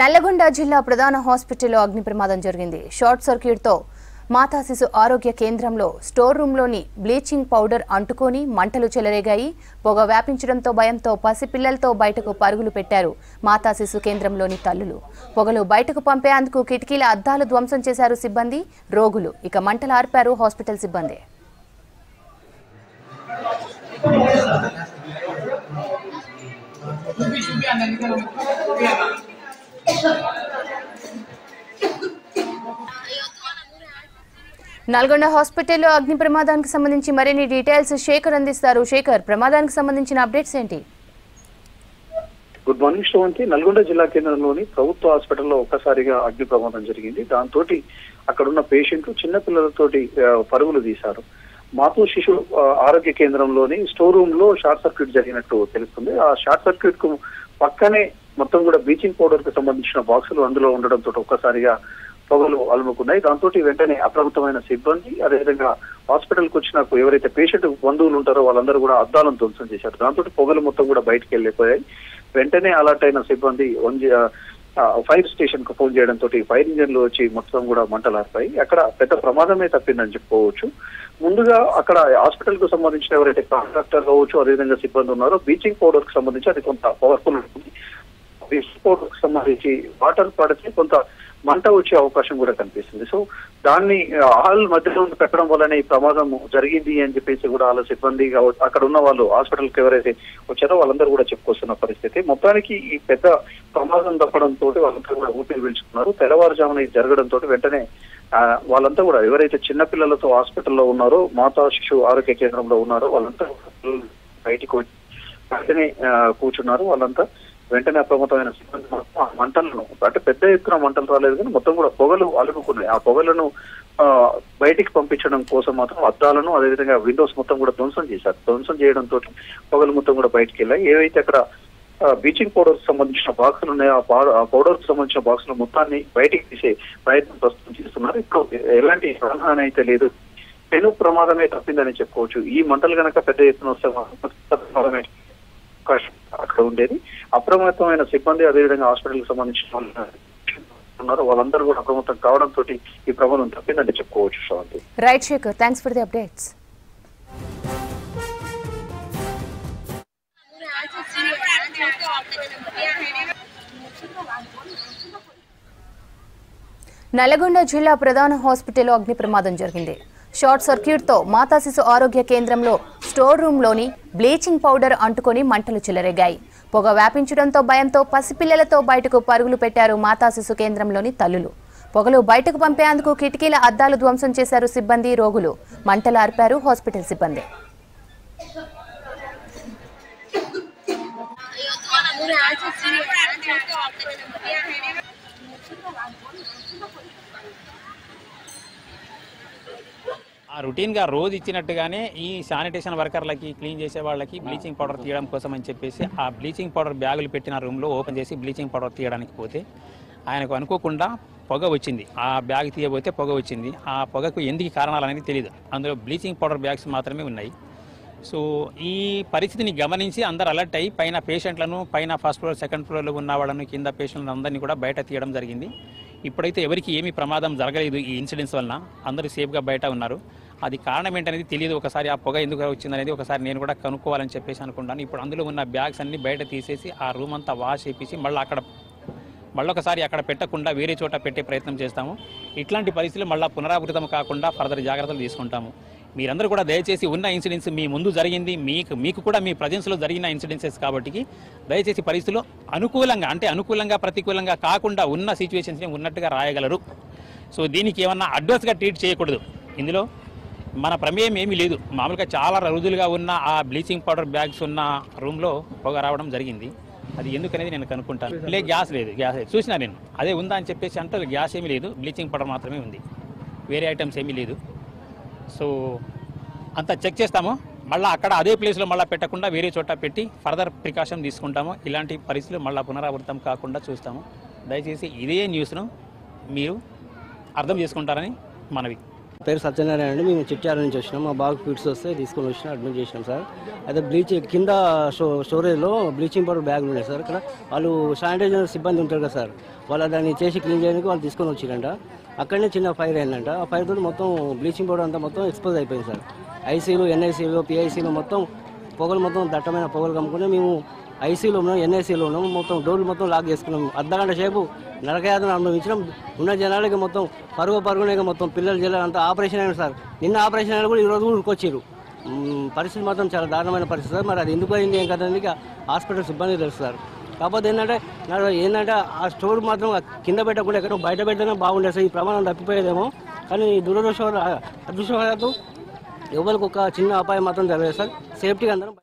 నల్లగొండ జిల్లా ప్రధాన హాస్పిటల్లో అగ్ని ప్రమాదం జరిగింది. షార్ట్ సర్క్యూట్తో మాతా శిశు ఆరోగ్య కేంద్రంలో స్టోర్ రూంలోని బ్లీచింగ్ పౌడర్ అంటుకొని మంటలు చెలరేగాయి. పొగ వ్యాపించడంతో భయంతో పసిపిల్లలతో బయటకు పరుగులు పెట్టారు మాతా శిశు కేంద్రంలోని తల్లులు. పొగలు బయటకు పంపేందుకు కిటికీల అద్దాలు ధ్వంసం చేశారు సిబ్బంది రోగులు. ఇక మంటలు ఆర్పారు హాస్పిటల్ సిబ్బంది. నల్గొండ హాస్పిటల్లో అగ్ని ప్రమాదానికి సంబంధించి మరిన్ని డీటెయిల్స్ శేఖర్ అందిస్తారు. శేఖర్ ప్రమాదానికి సంబంధించిన అప్డేట్స్ ఏంటి? గుడ్ మార్నింగ్ శ్రవంతి నల్గొండ జిల్లా కేంద్రంలోని ప్రభుత్వ హాస్పిటల్లో ఒక్కసారిగా అగ్ని ప్రమాదం జరిగింది. దాంతో అక్కడున్న పేషెంట్లు చిన్నపిల్లలతోటి పరుగులు తీశారు. మాతృ శిశు ఆరోగ్య కేంద్రంలోని స్టోర్ రూమ్లో షార్ట్ సర్క్యూట్ జరిగినట్టు తెలుస్తుంది. ఆ షార్ట్ సర్క్యూట్కు పక్కనే మొత్తం కూడా బ్లీచింగ్ పౌడర్కు సంబంధించిన బాక్సులు అందులో ఉండడంతో ఒక్కసారిగా పొగలు అలుముకున్నాయి. దాంతో వెంటనే అప్రమత్తమైన సిబ్బంది అదేవిధంగా హాస్పిటల్కు వచ్చిన ఎవరైతే పేషెంట్ బంధువులు ఉంటారో వాళ్ళందరూ కూడా అద్దాలను ధ్వంసం చేశారు. దాంతో పొగలు మొత్తం కూడా బయటికి వెళ్ళిపోయాయి. వెంటనే అలర్ట్ అయిన సిబ్బంది ఫైర్ స్టేషన్కు ఫోన్ చేయడంతో ఫైర్ ఇంజన్లు వచ్చి మొత్తం కూడా మంటలు అక్కడ పెద్ద ప్రమాదమే తప్పిందని చెప్పుకోవచ్చు. ముందుగా అక్కడ హాస్పిటల్కు సంబంధించిన ఎవరైతే కాంట్రాక్టర్ కావచ్చు అదేవిధంగా సిబ్బంది ఉన్నారో బ్లీచింగ్ పౌడర్కు సంబంధించి అది కొంత పవర్ఫుల్ ఉంటుంది. బ్లీచింగ్ సంబంధించి వాటర్ పడితే కొంత మంట వచ్చే అవకాశం కూడా కనిపిస్తుంది. సో దాన్ని ఆల్ హాల్ మధ్యలో పెట్టడం వల్లనే ఈ ప్రమాదం జరిగింది అని చెప్పేసి కూడా వాళ్ళ సిబ్బంది అక్కడ ఉన్న వాళ్ళు హాస్పిటల్కి ఎవరైతే వచ్చారో వాళ్ళందరూ కూడా చెప్పుకొస్తున్న పరిస్థితి. మొత్తానికి ఈ పెద్ద ప్రమాదం తప్పడంతో వాళ్ళంతా కూడా ఊపిరి పీల్చుకున్నారు. తెల్లవారుజామున ఇది జరగడంతో వెంటనే వాళ్ళంతా కూడా ఎవరైతే చిన్న పిల్లలతో హాస్పిటల్లో ఉన్నారో మాతా శిశు ఆరోగ్య కేంద్రంలో ఉన్నారో వాళ్ళంతా బయటికి వచ్చి వెంటనే కూర్చున్నారు. వాళ్ళంతా వెంటనే అప్రమత్తమైన సిబ్బంది మొత్తం ఆ మంటలను అంటే పెద్ద ఎత్తున మంటలు రాలేదు కానీ మొత్తం కూడా పొగలు అలుముకున్నాయి. ఆ పొగలను ఆ, బయటికి పంపించడం కోసం మాత్రం అద్దాలను అదేవిధంగా విండోస్ మొత్తం కూడా ధ్వంసం చేశారు. ధ్వంసం చేయడంతో పొగలు మొత్తం కూడా బయటికి వెళ్ళాయి. ఏవైతే అక్కడ బ్లీచింగ్ పౌడర్ సంబంధించిన బాక్సులు ఉన్నాయో ఆ పౌడర్ ఆ పౌడర్ సంబంధించిన బాక్సులు మొత్తాన్ని బయటికి తీసే ప్రయత్నం ప్రస్తుతం చేస్తున్నారు. ఇప్పుడు ఎలాంటి ప్రాణహాని అయితే లేదు. పెను ప్రమాదమే తప్పిందని చెప్పుకోవచ్చు. ఈ మంటలు కనుక పెద్ద ఎత్తున వస్తే ప్రమాదమే. అవకాశం అక్కడ ఉండేది. అప్రమత్తమైన సిబ్బంది అదేవిధంగా హాస్పిటల్కి సంబంధించిన వాళ్ళు ఉన్నారు. వాళ్ళందరూ కూడా అప్రమత్తం కావడంతో ఈ ప్రమాదం తప్పిందని చెప్పుకోవచ్చు Sravanthi right Shekhar thanks for the updates Nalgonda జిల్లా ప్రధాన హాస్పిటల్లో అగ్ని ప్రమాదం జరిగింది. షార్ట్ సర్క్యూట్తో మాతా శిశు ఆరోగ్య కేంద్రంలో స్టోర్ రూంలోని బ్లీచింగ్ పౌడర్ అంటుకొని మంటలు చెలరేగాయి. పొగ వ్యాపించడంతో భయంతో పసిపిల్లలతో బయటకు పరుగులు పెట్టారు మాతా శిశు కేంద్రంలోని తల్లులు. పొగలు బయటకు పంపేందుకు కిటికీల అద్దాలు ధ్వంసం చేశారు సిబ్బంది రోగులు. మంటలు ఆర్పారు హాస్పిటల్ సిబ్బంది. ఆ రొటీన్గా రోజు ఇచ్చినట్టుగానే ఈ శానిటేషన్ వర్కర్లకి క్లీన్ చేసే వాళ్ళకి బ్లీచింగ్ పౌడర్ తీయడం కోసం అని చెప్పేసి ఆ బ్లీచింగ్ పౌడర్ బ్యాగులు పెట్టిన రూమ్లో ఓపెన్ చేసి బ్లీచింగ్ పౌడర్ తీయడానికి పోతే ఆయనకు అనుకోకుండా పొగ వచ్చింది. ఆ బ్యాగ్ తీయబోతే పొగ వచ్చింది. ఆ పొగకు ఎందుకు కారణాలు అనేది తెలియదు అందులో బ్లీచింగ్ పౌడర్ బ్యాగ్స్ మాత్రమే ఉన్నాయి. సో ఈ పరిస్థితిని గమనించి అందరు అలర్ట్ అయ్యి పైన పేషెంట్లను పైన ఫస్ట్ ఫ్లోర్ సెకండ్ ఫ్లోర్లో ఉన్న వాళ్ళను కింద పేషెంట్లను అందరినీ కూడా బయట తీయడం జరిగింది. ఇప్పుడైతే ఎవరికి ఏమీ ప్రమాదం జరగలేదు ఈ ఇన్సిడెంట్స్ వలన. అందరూ సేఫ్గా బయట ఉన్నారు. అది కారణం ఏంటనేది తెలియదు. ఒకసారి ఆ పొగ ఎందుకు వచ్చిందనేది ఒకసారి నేను కూడా కనుక్కోవాలని చెప్పేసి అనుకున్నాను ఇప్పుడు అందులో ఉన్న బ్యాగ్స్ అన్ని బయట తీసేసి ఆ రూమ్ అంతా వాష్ చేపించి మళ్ళీ అక్కడ మళ్ళొకసారి అక్కడ పెట్టకుండా వేరే చోట పెట్టే ప్రయత్నం చేస్తాము. ఇట్లాంటి పరిస్థితులు మళ్ళీ పునరావృతం కాకుండా ఫర్దర్ జాగ్రత్తలు తీసుకుంటాము. మీరందరూ కూడా దయచేసి ఉన్న ఇన్సిడెంట్స్ మీ ముందు జరిగింది మీకు మీకు కూడా మీ ప్రజెన్స్లో జరిగిన ఇన్సిడెన్సెస్ కాబట్టి దయచేసి పరిస్థితులు అనుకూలంగా అంటే అనుకూలంగా ప్రతికూలంగా కాకుండా ఉన్న సిచ్యువేషన్స్ని ఉన్నట్టుగా రాయగలరు. సో దీనికి ఏమన్నా అడ్వర్స్గా ట్రీట్ చేయకూడదు. ఇందులో మన ప్రమేయం ఏమీ లేదు. మామూలుగా చాలా రోజులుగా ఉన్న ఆ బ్లీచింగ్ పౌడర్ బ్యాగ్స్ ఉన్న రూమ్లో పొగ రావడం జరిగింది. అది ఎందుకనేది నేను కనుక్కుంటాను. లే గ్యాస్ లేదు గ్యాస్ లేదు. చూసినా నేను అదే ఉందా అని చెప్పేసి అంటే గ్యాస్ ఏమీ లేదు. బ్లీచింగ్ పౌడర్ మాత్రమే ఉంది. వేరే ఐటమ్స్ ఏమీ లేదు. సో అంతా చెక్ చేస్తాము. మళ్ళీ అక్కడ అదే ప్లేస్లో మళ్ళీ పెట్టకుండా వేరే చోట పెట్టి ఫర్దర్ ప్రికాషన్ తీసుకుంటాము. ఇలాంటి పరిస్థితులు మళ్ళీ పునరావృతం కాకుండా చూస్తాము. దయచేసి ఇదే న్యూస్ను మీరు అర్థం చేసుకుంటారని మనవి. పేరు సత్యనారాయణ అండి. మేము చిట్యాల నుంచి వచ్చినాం. మా బాగా ఫిట్స్ వస్తే తీసుకొని వచ్చిన అడ్మిట్ చేసినాం సార్. అయితే బ్లీచ్ కింద స్టో స్టోరేజ్లో బ్లీచింగ్ పౌడర్ బ్యాగులు ఉన్నాయి సార్. ఇక్కడ వాళ్ళు శానిటైజర్ సిబ్బంది ఉంటారు కదా సార్. వాళ్ళు దాన్ని చేసి క్లీన్ చేయడానికి వాళ్ళు తీసుకొని వచ్చిరంట. అక్కడనే చిన్న ఫైర్ అయిందంట. ఆ ఫైర్ తోటి మొత్తం బ్లీచింగ్ పౌడర్ అంతా మొత్తం ఎక్స్పోజ్ అయిపోయింది సార్. ఐసీలు ఎన్ఐసీలు పిఐసీలు మొత్తం పొగలు మొత్తం దట్టమైన పొగలు కమ్ముకుని మేము ఐసీలో ఉన్నాం ఎన్ఐసీలో ఉన్నాం మొత్తం డోర్లు మొత్తం లాక్ చేసుకున్నాం. అర్ధగంట సేపు నరకయాతన అనుభవించడం ఉన్న జనాలకి మొత్తం పరుగు పరుగునే మొత్తం పిల్లలు జిల్లాలు అంతా ఆపరేషన్ అయిన సార్. నిన్న ఆపరేషన్ అయినా కూడా ఈరోజు కూడా ఉరికొచ్చారు. పరిస్థితి మాత్రం చాలా దారుణమైన పరిస్థితి సార్. మరి అది ఎందుకు అయింది ఏం కదా హాస్పిటల్ సిబ్బంది తెలుస్తారు కాకపోతే ఏంటంటే ఏంటంటే ఆ స్టోర్ మాత్రం కింద పెట్టకుండా ఎక్కడో బయట పెట్టినా బాగుండేది సార్. ఈ ప్రమాణం తప్పిపోయేదేమో. కానీ దురదృష్టం అదృష్టవశాత్తు ఎవరికి ఒక చిన్న అపాయం మాత్రం జరగలేదు సార్. సేఫ్టీగా అందరం